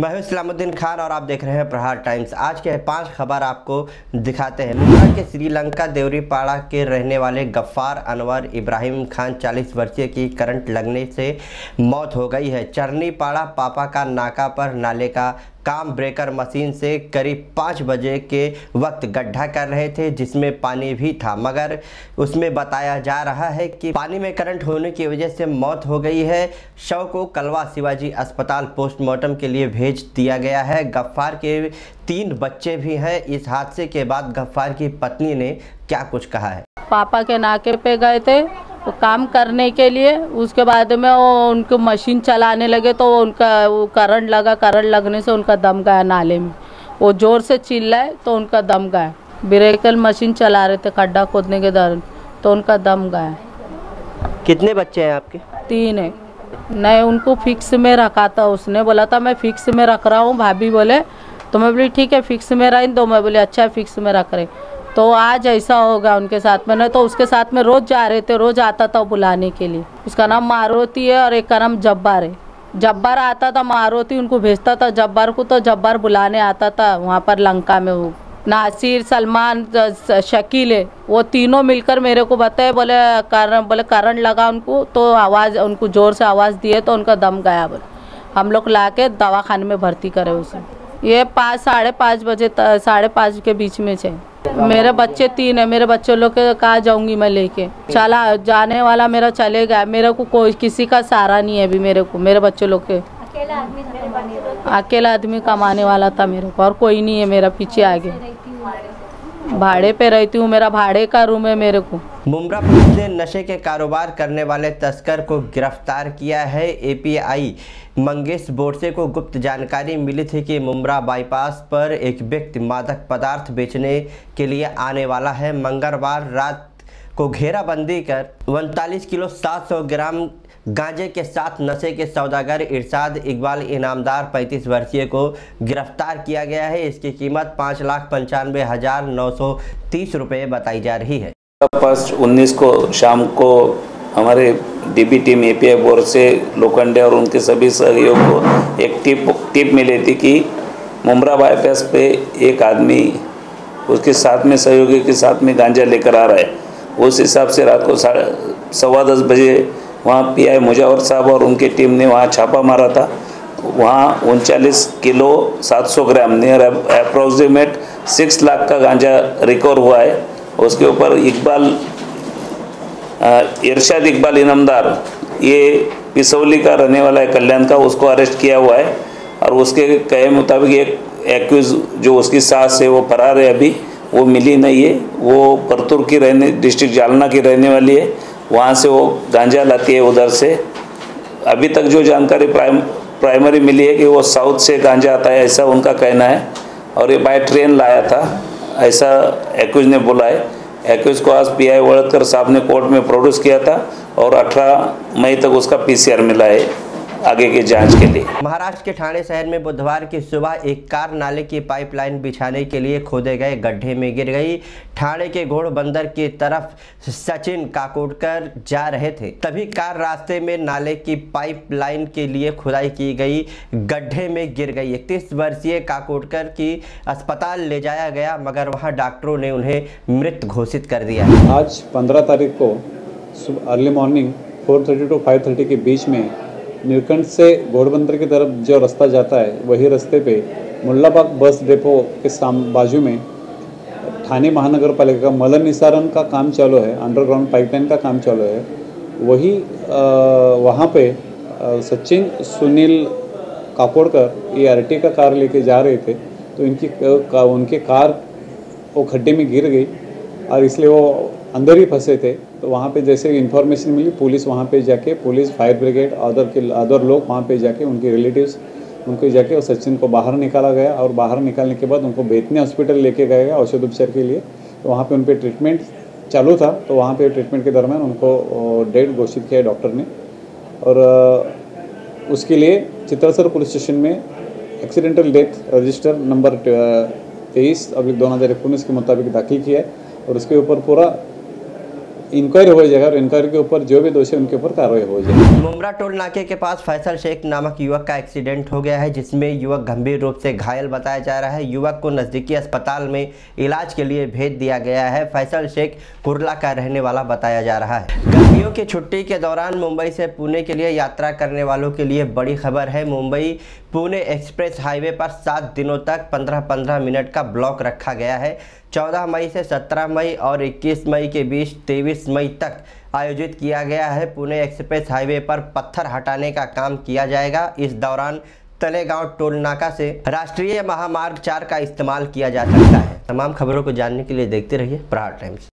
मैं हूँ इस्लामुद्दीन खान और आप देख रहे हैं प्रहार टाइम्स। आज के पाँच खबर आपको दिखाते हैं। मुंबई के श्रीलंका देवरीपाड़ा के रहने वाले गफ्फार अनवर इब्राहिम खान 40 वर्षीय की करंट लगने से मौत हो गई है। चरनीपाड़ा पापा का नाका पर नाले का काम ब्रेकर मशीन से करीब पाँच बजे के वक्त गड्ढा कर रहे थे, जिसमें पानी भी था। मगर उसमें बताया जा रहा है कि पानी में करंट होने की वजह से मौत हो गई है। शव को कलवा शिवाजी अस्पताल पोस्टमार्टम के लिए भेज दिया गया है। गफ्फार के तीन बच्चे भी हैं। इस हादसे के बाद गफ्फार की पत्नी ने क्या कुछ कहा है? पापा के नाके पे गए थे। वो काम करने के लिए उसके बाद में वो उनको मशीन चलाने लगे तो उनका वो करंट लगा करंट लगने से उनका दम गया नाले में। वो ज़ोर से चिल्लाए तो उनका दम गया। ब्रेकल मशीन चला रहे थे खड्डा खोदने के दौरान तो उनका दम गया। कितने बच्चे हैं आपके? तीन है। नहीं उनको फिक्स में रखा था उसने बोला था मैं फिक्स में रख रहा हूँ। भाभी बोले तो मैं बोली ठीक है फिक्स में रही तो मैं बोली अच्छा फिक्स में रख रहे तो आज ऐसा होगा उनके साथ में। नहीं तो उसके साथ में रोज जा रहे थे, रोज आता था बुलाने के लिए। उसका नाम मारुति है और एक का नाम जब्बार है। जब्बार आता था, मारुति उनको भेजता था। जब्बार को तो जब्बार बुलाने आता था, वहाँ पर लंका में वो। नासिर, सलमान शकील है। वो तीनों मिलकर मेरे को बताए, बोले, कारण बोले करंट लगा उनको। तो आवाज़, उनको ज़ोर से आवाज़ दिए तो उनका दम गया। बोले हम लोग ला के दवाखाने में भर्ती करे उसे। ये पाँच, साढ़े पाँच बजे साढ़े पाँच के बीच में छे। मेरे बच्चे तीन है मेरे बच्चों लोग के कहा जाऊँगी मैं लेके? चला जाने वाला मेरा चले गया मेरे को कोई किसी का सहारा नहीं है अभी मेरे को मेरे बच्चों लोग के। अकेला आदमी कमाने वाला था मेरे को और कोई नहीं है मेरा पीछे आगे। भाड़े पे रहती हूँ, मेरा भाड़े का रूम है मेरे को। मुमरा पुलिस ने नशे के कारोबार करने वाले तस्कर को गिरफ़्तार किया है। एपीआई मंगेश बोरसे को गुप्त जानकारी मिली थी कि मुमरा बाईपास पर एक व्यक्ति मादक पदार्थ बेचने के लिए आने वाला है। मंगलवार रात को घेराबंदी कर उनतालीस किलो 700 ग्राम गांजे के साथ नशे के सौदागर इरशाद इकबाल इनामदार 35 वर्षीय को गिरफ़्तार किया गया है। इसकी कीमत पाँच लाख पंचानवे हज़ार नौ सौ तीस रुपये बताई जा रही है। फ़र्स्ट उन्नीस को शाम को हमारे डीबी टीम एपीआई बोर्ड से लोखंडे और उनके सभी सहयोग को एक टिप टिप मिली थी कि मुमरा बाईपास पे एक आदमी उसके साथ में सहयोगी के साथ में गांजा लेकर आ रहा है। उस हिसाब से रात को साढ़े सवा दस बजे वहाँ पी आई मुजावर साहब और उनकी टीम ने वहाँ छापा मारा था। वहाँ उनचालीस kilo 700 gram near approximate six lakh का गांजा रिकवर हुआ है। उसके ऊपर इकबाल इरशाद इकबाल इनामदार, ये पिसौली का रहने वाला है, कल्याण का, उसको अरेस्ट किया हुआ है। और उसके कहे मुताबिक एक एक्यूज जो उसकी सास है, वो फरार है अभी, वो मिली नहीं है। वो परतुर की रहने डिस्ट्रिक्ट जालना की रहने वाली है। वहाँ से वो गांजा लाती है उधर से। अभी तक जो जानकारी प्राइम, प्राइमरी मिली है कि वो साउथ से गांजा आता है, ऐसा उनका कहना है। और ये बाय ट्रेन लाया था, ऐसा एक्यूज ने बोला है। एक्यूज को आज पीआई वड़कर साहब ने कोर्ट में प्रोड्यूस किया था और 18 मई तक उसका पीसीआर मिला है। आगे की जाँच के लिए। महाराष्ट्र के ठाणे शहर में बुधवार की सुबह एक कार नाले की पाइपलाइन बिछाने के लिए खोदे गए गड्ढे में गिर गई। ठाणे के घोड़ बंदर की तरफ़ सचिन काकोडकर जा रहे थे। तभी कार रास्ते में नाले की पाइपलाइन के लिए खुदाई की गई गड्ढे में गिर गई। इकतीस वर्षीय काकोडकर की अस्पताल ले जाया गया मगर वहाँ डॉक्टरों ने उन्हें मृत घोषित कर दिया। आज पंद्रह तारीख को early morning four thirty to five thirty के बीच में नीलकंठ से घोड़बंदर की तरफ़ जो रास्ता जाता है वही रास्ते पे मुल्लाबाग बस डिपो के साम बाजू में ठाणे महानगर पालिका का मल निसारण का काम चालू है अंडरग्राउंड पाइपलाइन का काम चालू है। वही वहाँ पे सचिन सुनील काकोड़कर ये आरटी का कार लेके जा रहे थे तो इनकी का, उनके कार वो खड्डे में गिर गई और इसलिए वो अंदर ही फंसे थे तो वहाँ पे जैसे इन्फॉर्मेशन मिली पुलिस वहाँ पे जाके पुलिस फायर ब्रिगेड अदर के अदर लोग वहाँ पे जाके, उनके रिलेटिव्स उनको जाके और सचिन को बाहर निकाला गया और बाहर निकालने के बाद उनको बेतने हॉस्पिटल लेके गया गया औषध उपचार के लिए। तो वहाँ पर उन पर ट्रीटमेंट चालू था तो वहाँ पर ट्रीटमेंट के दरमियान उनको डेड घोषित किया डॉक्टर ने। और उसके लिए चित्रसर पुलिस स्टेशन में एक्सीडेंटल डेथ रजिस्टर नंबर तेईस अभी दो हज़ार उन्नीस के मुताबिक दाखिल किया है। और उसके ऊपर पूरा इंक्वायरी हो जाएगा और इंक्वायरी के ऊपर जो भी दोषी है, उनके ऊपर कार्रवाई हो जाएगी। मुमरा टोल नाके के पास फैसल शेख नामक युवक का एक्सीडेंट हो गया है जिसमें युवक गंभीर रूप से घायल बताया जा रहा है। युवक को नज़दीकी अस्पताल में इलाज के लिए भेज दिया गया है। फैसल शेख कुरला का रहने वाला बताया जा रहा है। गर्मियों की छुट्टी के दौरान मुंबई से पुणे के लिए यात्रा करने वालों के लिए बड़ी खबर है। मुंबई पुणे एक्सप्रेस हाईवे पर सात दिनों तक 15-15 मिनट का ब्लॉक रखा गया है। 14 मई से 17 मई और 21 मई के बीच 23 मई तक आयोजित किया गया है। पुणे एक्सप्रेस हाईवे पर पत्थर हटाने का काम किया जाएगा। इस दौरान तलेगांव टोल नाका से राष्ट्रीय महामार्ग चार का इस्तेमाल किया जा सकता है। तमाम खबरों को जानने के लिए देखते रहिए प्रहार टाइम्स।